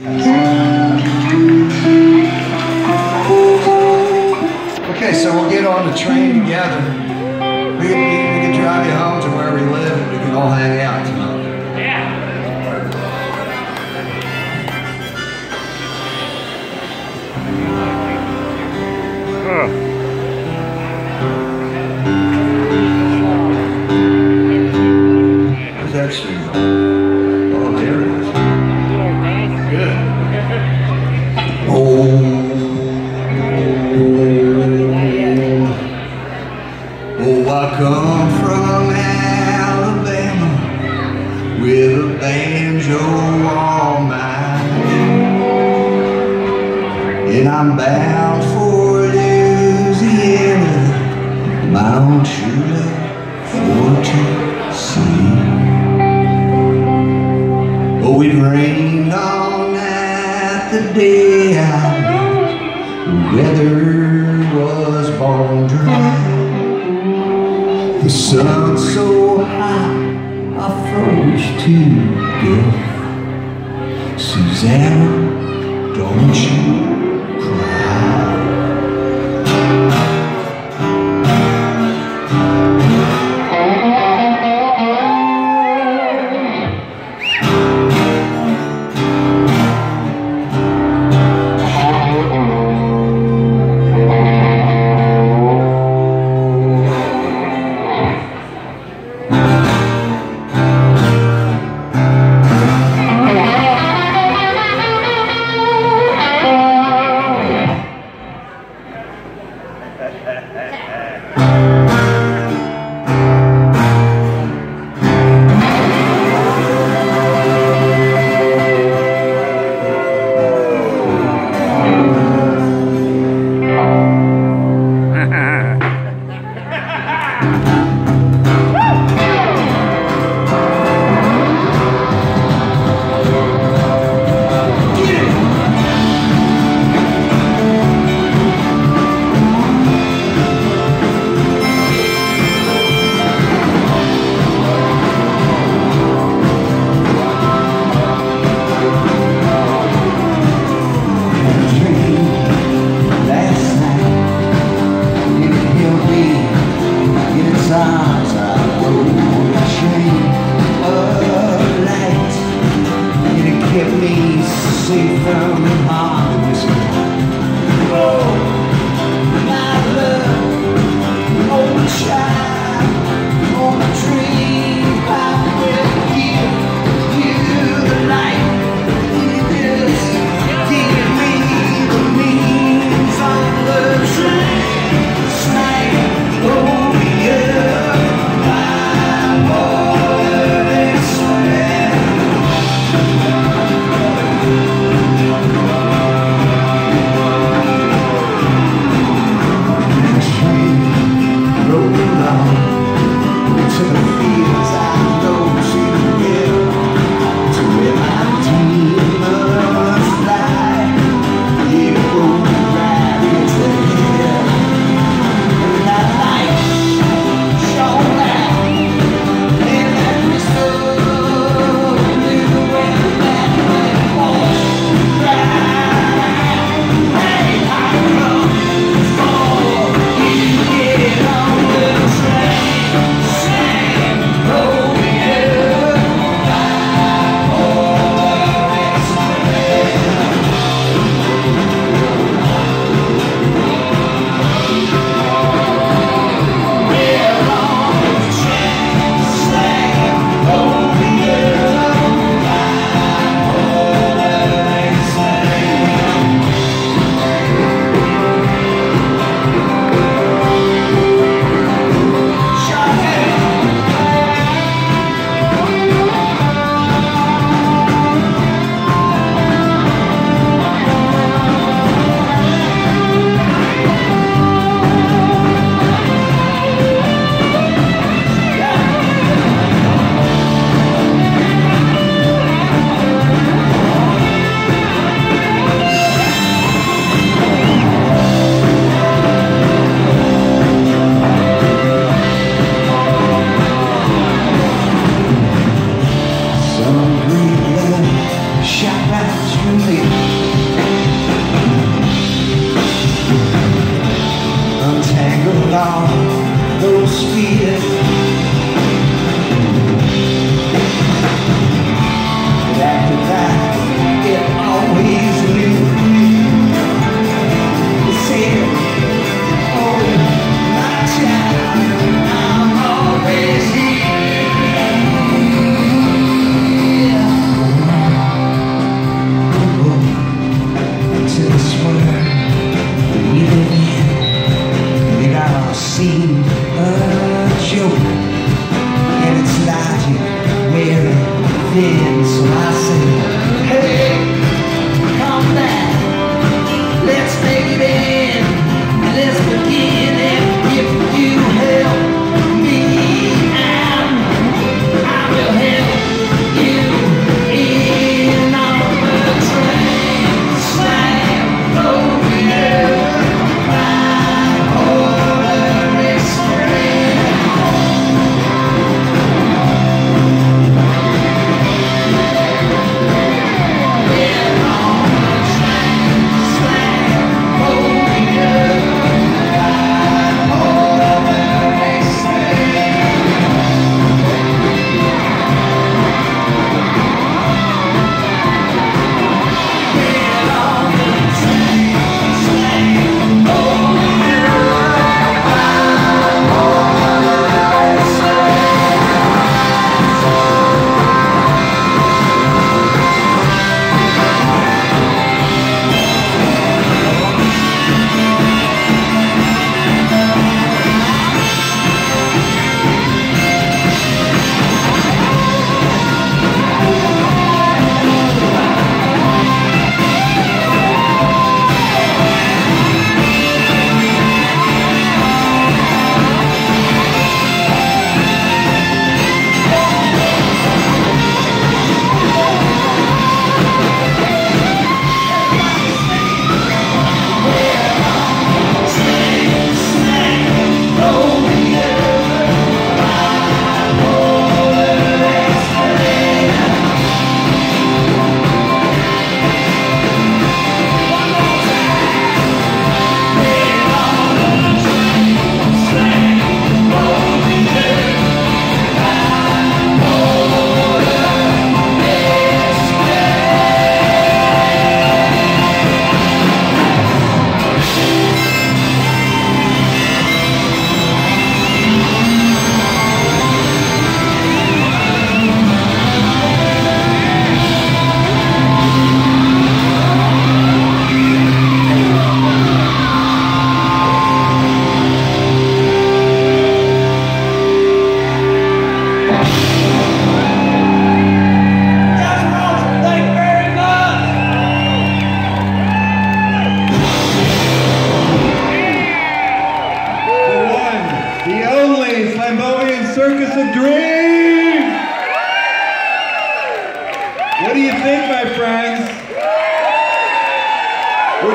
Okay, so we'll get on the train together. We can, we, can drive you home to where we live and we can all hang out tonight. Where's I'm bound for Louisiana, my own true love for to see. Oh, it rained all night the day I left. The weather was born dry. The sun so hot, I froze to death. Susanna, don't you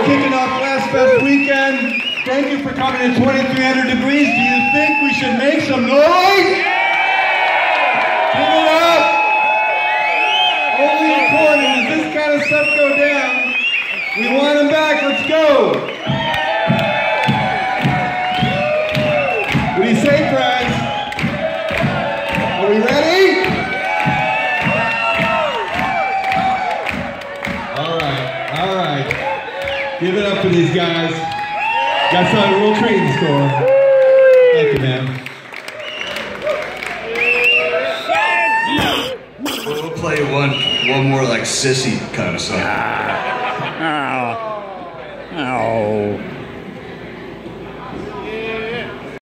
Kicking off Glass Fest weekend. Thank you for coming to 2300 degrees. Do you think we should make some noise? Give it up! Only recording. As this kind of stuff go down, we want them back. Let's go! for these guys. Got something real credence store. Thank you, man. We'll play one, one more like sissy kind of song. Ah. Oh. Oh.